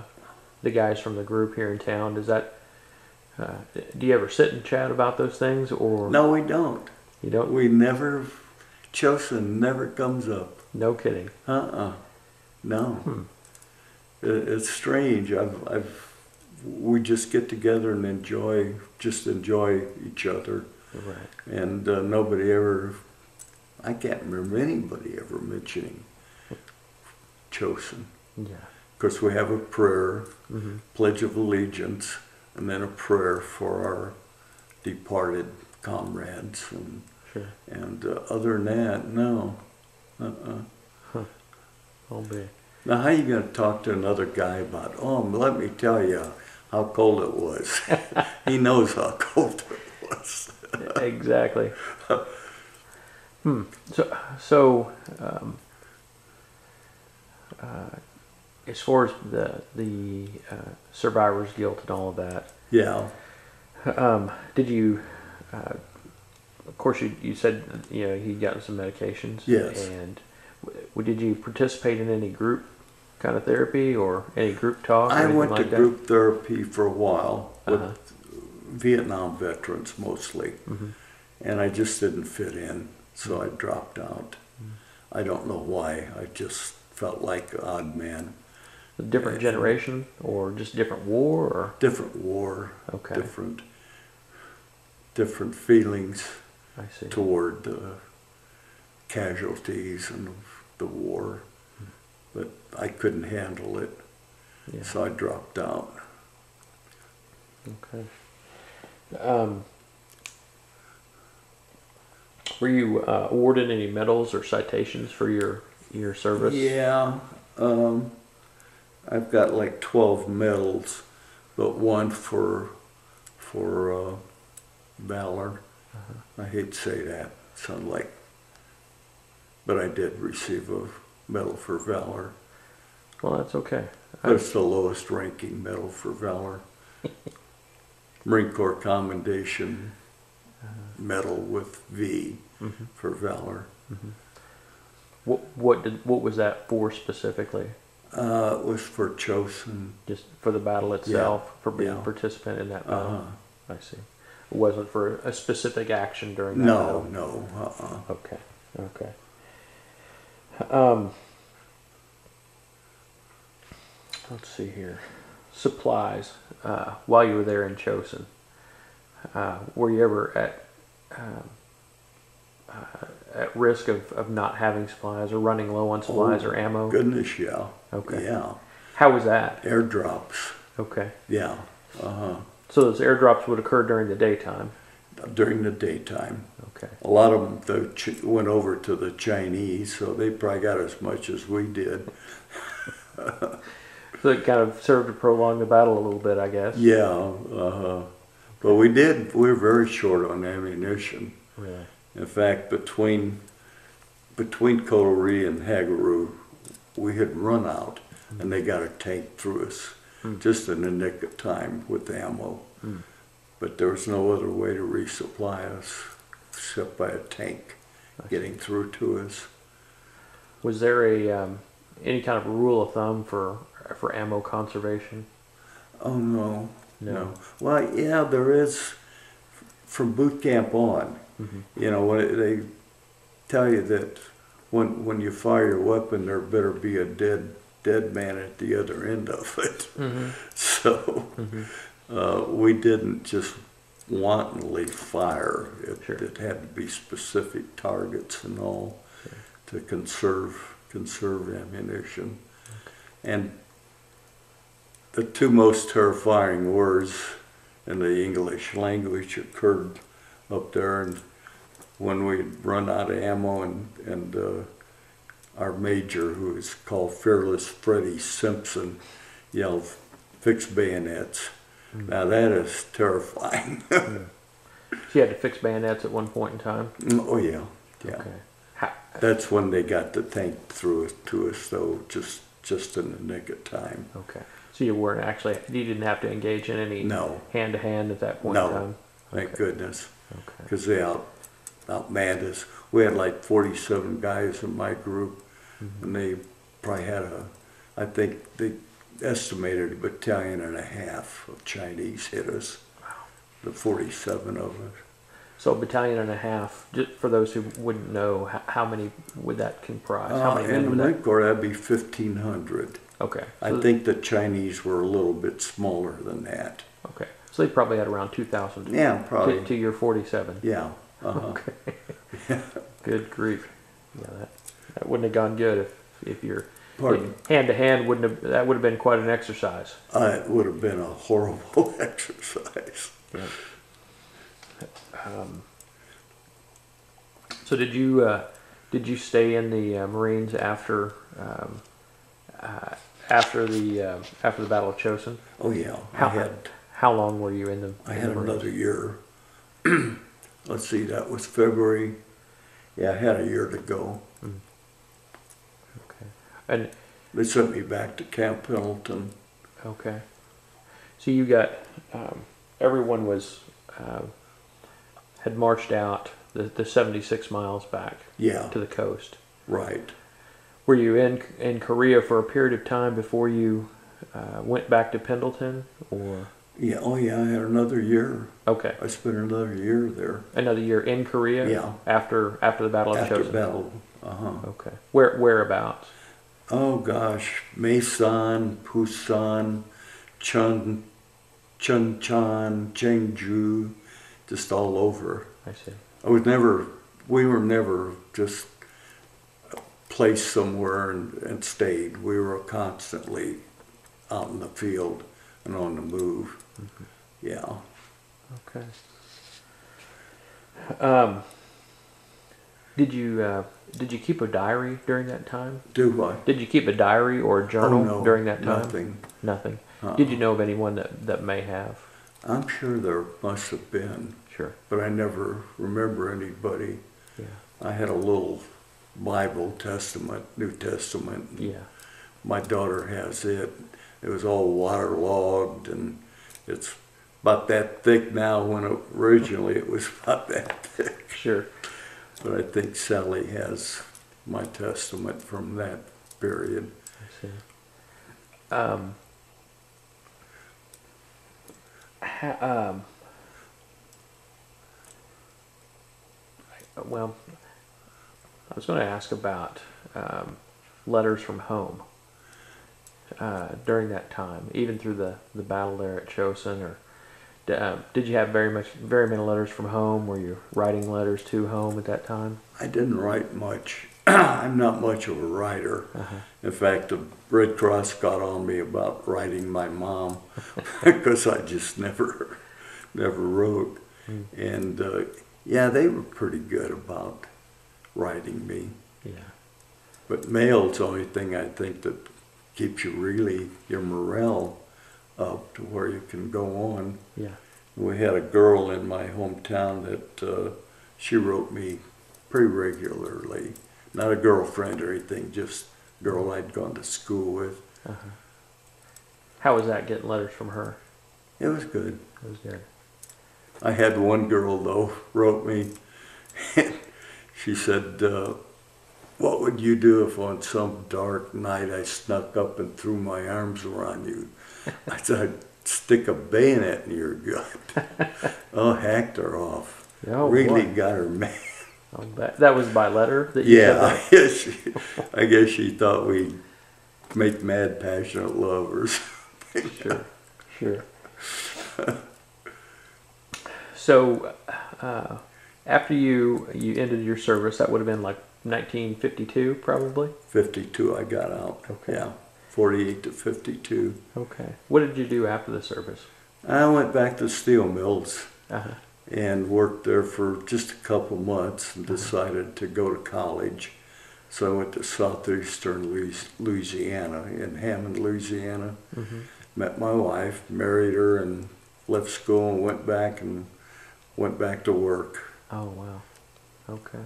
the guys from the group here in town. Does that uh, do you ever sit and chat about those things, or no, we don't. you don't? We never, Chosin never comes up. No kidding. Uh-uh. No. It, it's strange. I've, I've, we just get together and enjoy, just enjoy each other. Right. And uh, nobody ever, I can't remember anybody ever mentioning Chosin. Yeah. Because we have a prayer, hmm Pledge of Allegiance, and then a prayer for our departed comrades. And, Sure. and uh, other than that, no. Uh-uh. I'll be. Now, how are you going to talk to another guy about, oh, let me tell you how cold it was? <laughs> he knows how cold it was. exactly. <laughs> Hmm. So, so um, uh, as far as the the uh, survivor's guilt and all of that, Yeah. um, did you uh, of course, you, you said you know he'd gotten some medications. Yes. And w- did you participate in any group kind of therapy or any group talk? I went like to that? group therapy for a while with Uh-huh. Vietnam veterans mostly, Mhm. and I just didn't fit in, so I dropped out. I don't know why. I just felt like an odd man. A different generation or just different war or Different war, okay, different, different feelings I see. toward the casualties and the war, but I couldn't handle it, Yeah. so I dropped out. Okay. Um, were you uh, awarded any medals or citations for your your service? Yeah, um, I've got like twelve medals, but one for for uh, valor. I hate to say that, sound like, but I did receive a medal for valor. Well, that's okay. But it's the lowest ranking medal for valor. <laughs> Marine Corps Commendation Medal with V Mhm. for valor. What what did what was that for specifically? Uh, it was for Chosin. Just for the battle itself, for being a participant in that battle. Uh, I see. It wasn't for a specific action during that no, battle. no, uh-uh. Okay. Okay. Um, let's see here. Supplies. Uh, while you were there in Chosin, uh, were you ever at um, uh, at risk of, of not having supplies or running low on supplies Oh, or ammo? Goodness, yeah. Okay. Yeah. How was that? Airdrops. Okay. Yeah. Uh-huh. So those airdrops would occur during the daytime. During the daytime. Okay. A lot of them went over to the Chinese, so they probably got as much as we did. <laughs> So it kind of served to prolong the battle a little bit, I guess. Yeah. Uh-huh. But we did, we were very short on ammunition. Really. In fact, between between Koto-ri and Hagaru, we had run out, and they got a tank through us Hmm. just in the nick of time with ammo. Hmm. But there was no other way to resupply us except by a tank getting through to us. Was there a um, any kind of rule of thumb for for ammo conservation? Oh no, No. no. Well, yeah, there is from boot camp on. Mhm. You know, when they tell you that when when you fire your weapon, there better be a dead dead man at the other end of it. <laughs> Mm-hmm. So uh, we didn't just wantonly fire. It, Sure. it had to be specific targets and all to conserve conserve ammunition. And the two most terrifying words in the English language occurred up there, and when we'd run out of ammo, and and uh, our major, who is called Fearless Freddie Simpson, yelled, "Fix bayonets!" Now that is terrifying. <laughs> So you had to fix bayonets at one point in time. oh yeah, yeah. Okay. How, That's when they got the tank through to us, though, just just in the nick of time. okay. So you weren't actually you didn't have to engage in any No, hand to hand at that point No. in time. thank Okay. goodness. Because they out outmanned us. We had like 47 guys in my group, Mm-hmm. and they probably had a, I think they estimated a battalion and a half of Chinese hit us. Wow. The 47 of us. So a battalion and a half. Just for those who wouldn't know, how, many would that comprise? How Uh, in men the Marine that? Corps, that'd be 1,500. Okay. I think the Chinese were a little bit smaller than that. Okay. So they probably had around two thousand. Yeah, probably. To, to your forty-seven. Yeah. Uh-huh. <laughs> Okay. Good grief. Yeah, that, that wouldn't have gone good if if you're Pardon? hand to hand wouldn't have that would have been quite an exercise. Uh, it would have been a horrible <laughs> exercise. Yeah. Um, so did you uh, did you stay in the uh, Marines after um, uh, after the uh, after the Battle of Chosin? Oh yeah, How I had how long were you in the? I in had the another year. <clears throat> Let's see, that was February. Yeah, I had a year to go. Okay. And They sent me back to Camp Pendleton. Okay. So you got um, everyone was uh, had marched out the, the 76 miles back Yeah, to the coast. right. Were you in in Korea for a period of time before you uh, went back to Pendleton, or Yeah, oh yeah, I had another year. okay, I spent another year there another year in Korea? Yeah. After after the Battle of after Chosin. battle. Uh-huh. Okay. Where whereabouts? Oh gosh, Masan, Busan, Chun, Chuncheon, Chengdu, just all over. I see. I was never, we were never just placed somewhere and, and stayed. We were constantly out in the field and on the move. Yeah. Okay. Um, did you uh, did you keep a diary during that time? Do I? Did you keep a diary or a journal oh, no, during that time? Nothing. Nothing. Uh-uh. Did you know of anyone that, that may have? I'm sure there must have been, Sure. but I never remember anybody. Yeah. I had a little Bible Testament, New Testament. Yeah. My daughter has it. It was all waterlogged and it's about that thick now when it, originally it was <laughs> about that thick. Sure. But I think Sally has my testament from that period. I see. Um, ha, um, well, I was going to ask about um, letters from home uh, during that time, even through the, the battle there at Chosin, or um, did you have very much very many letters from home? Were you writing letters to home at that time? I didn't write much. <clears throat> I'm not much of a writer. In fact, the Red Cross got on me about writing my mom <laughs> because I just never, never wrote. And uh, yeah, they were pretty good about writing me. Yeah. But mail's the only thing I think that keeps you really your morale up to where you can go on. Yeah. We had a girl in my hometown that uh, she wrote me pretty regularly. Not a girlfriend or anything, just a girl I'd gone to school with. Uh-huh. How was that getting letters from her? It was good. It was good. I had one girl though wrote me. <laughs> she said, uh, "What would you do if on some dark night I snuck up and threw my arms around you?" I said, "I'd stick a bayonet in your gut." <laughs> oh, hacked her off. Oh, really boy. got her mad. That, was by letter that you Yeah? <laughs> I guess she, I guess she thought we'd make mad passionate lovers. Sure, sure. <laughs> so, uh, after you you ended your service, that would have been like 1952, probably. 52 I got out. Okay. Yeah, 48 to 52. Okay. What did you do after the service? I went back to steel mills Uh-huh. and worked there for just a couple months and decided to go to college. So I went to southeastern Louisiana, in Hammond, Louisiana. hmm Met my wife, married her, and left school and went back and went back to work. Oh wow. Okay.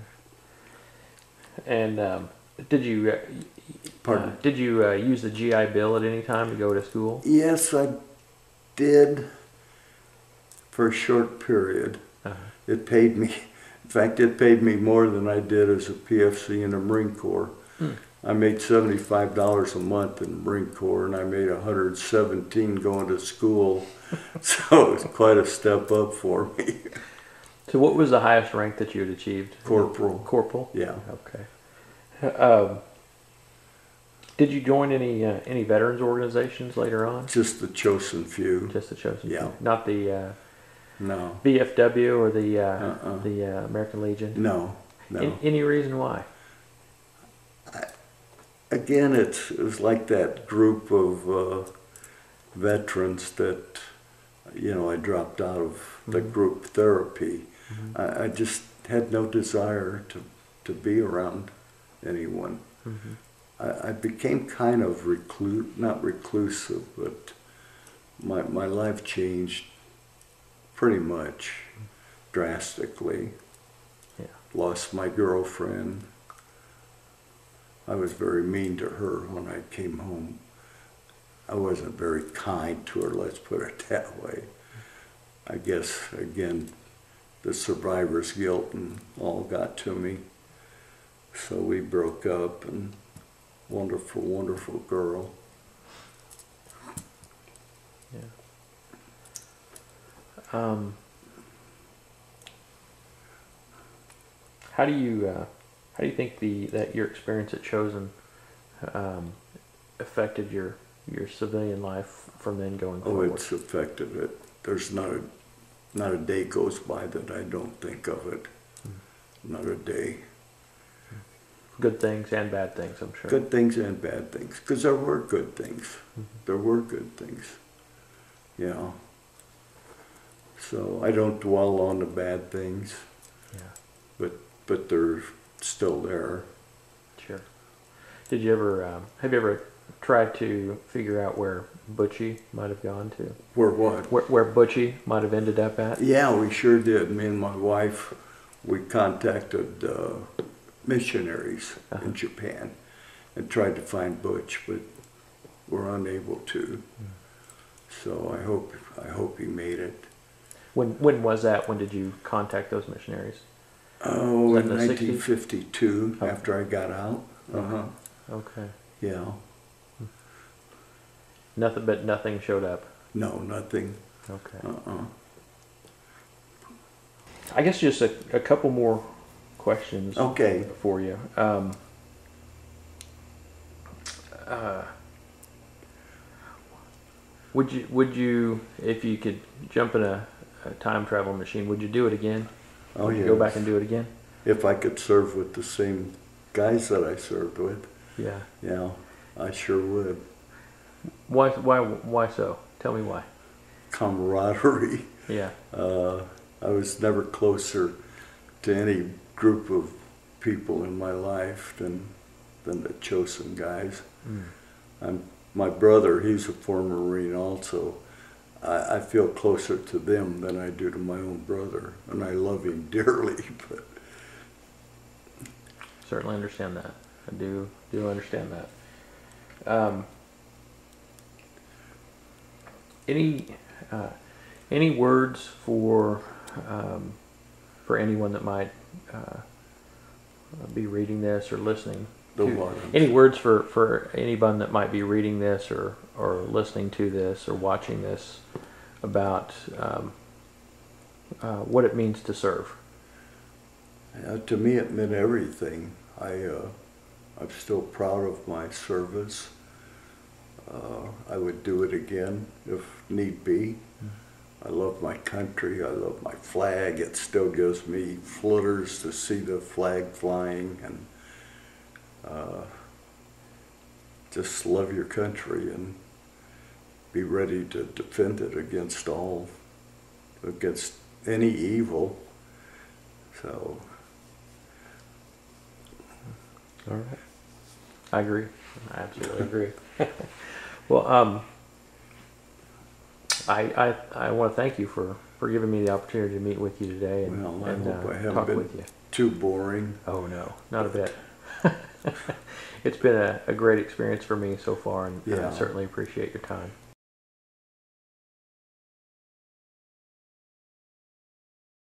And um, did you uh, Pardon? uh, did you uh, use the GI Bill at any time to go to school? Yes, I did for a short period. Uh-huh. It paid me, in fact, it paid me more than I did as a PFC in the Marine Corps. Hmm. I made $75 a month in the Marine Corps and I made 117 going to school. <laughs> so it was quite a step up for me. <laughs> So, what was the highest rank that you had achieved? Corporal. Corporal. Yeah. Okay. Um, did you join any uh, any veterans organizations later on? Just the Chosin few. Just the Chosin. Yeah. few? Not the uh, No, VFW or the uh, Uh-uh. the uh, American Legion. no, no. An- any reason why? again, it's, it was like that group of uh, veterans that, you know, I dropped out of the Mhm. group therapy. I, I just had no desire to, to be around anyone. Mhm. I, I became kind of recluse, not reclusive, but my, my life changed pretty much drastically. Yeah. Lost my girlfriend. I was very mean to her when I came home. I wasn't very kind to her, let's put it <laughs> that way. I guess, again, the survivor's guilt and all got to me. So we broke up and wonderful, wonderful girl. Yeah. Um, how do you uh, how do you think the that your experience at Chosin um, affected your your civilian life from then going Oh, it's affected it. There's not a, not a day goes by that I don't think of it. Not a day. Good things and bad things, I'm sure. Good things and bad things, because there were good things. There were good things. Yeah. So I don't dwell on the bad things, Yeah, but but they're still there. sure. Did you ever um, have you ever tried to figure out where Butchie might have gone to? Where what? Where, where Butchie might have ended up at? Yeah, we sure did. Me and my wife, we contacted uh, missionaries Uh-huh. in Japan and tried to find Butch, but were unable to. So I hope I hope he made it. When when was that? When did you contact those missionaries? Oh, in that in the 60s? 1952, Oh. after I got out. Uh huh. Okay. Yeah. Nothing, but nothing showed up. No, nothing. Okay. Uh uh I guess just a, a couple more questions Okay. for you. Um, uh, would you would you if you could jump in a, a time travel machine? Would you do it again? Oh would yeah. you go back and do it again? If I could serve with the same guys that I served with, Yeah. yeah, I sure would. Why why why so? Tell me why. Camaraderie. Yeah. Uh, I was never closer to any group of people in my life than than the Chosin guys. Mm. I'm my brother. He's a former Marine also. I, I feel closer to them than I do to my own brother, and I love him <laughs> dearly. But Certainly understand that. I do do understand that. Um, any uh, any words for um, for anyone that might uh, be reading this or listening? the to- Any words for, for anyone that might be reading this or, or listening to this or watching this about um, uh, what it means to serve? Uh, to me, it meant everything. I, uh, I'm still proud of my service. Uh, I would do it again if need be. I love my country. I love my flag. It still gives me flutters to see the flag flying and uh, just love your country and be ready to defend it against all, against any evil. So All right. I agree. I absolutely agree. <laughs> well, um, I, I, I want to thank you for, for giving me the opportunity to meet with you today and, Well, I and hope uh, I haven't talk been- with you. too boring. Oh, no, not a bit. <laughs> it's been a, a great experience for me so far, and, and I certainly appreciate your time.